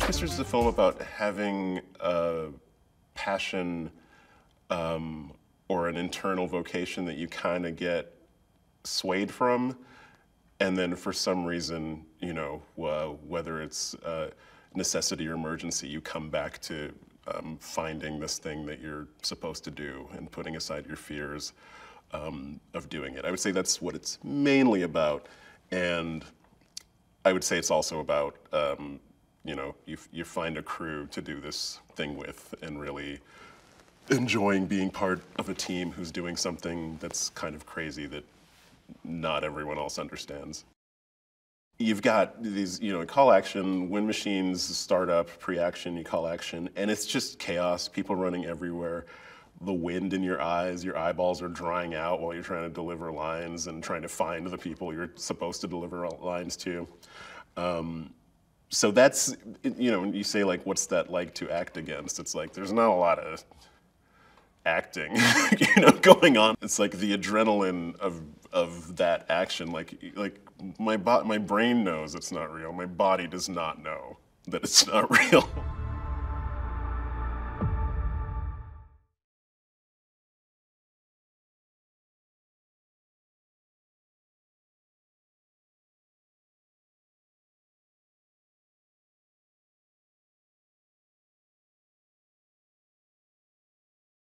Twisters is a film about having a passion um, or an internal vocation that you kind of get swayed from, and then for some reason, you know, uh, whether it's uh, necessity or emergency, you come back to um, finding this thing that you're supposed to do and putting aside your fears um, of doing it. I would say that's what it's mainly about, and I would say it's also about um, you know you, you find a crew to do this thing with and really enjoying being part of a team who's doing something that's kind of crazy that not everyone else understands. You've got these, you know, call action, wind machines, startup, pre-action, you call action, and it's just chaos, people running everywhere. The wind in your eyes, your eyeballs are drying out while you're trying to deliver lines and trying to find the people you're supposed to deliver lines to. Um, so that's, you know, you say like, what's that like to act against? It's like, there's not a lot of acting, you know, going on. It's like the adrenaline of of that action. Like like my bo- my brain knows it's not real. My body does not know that it's not real.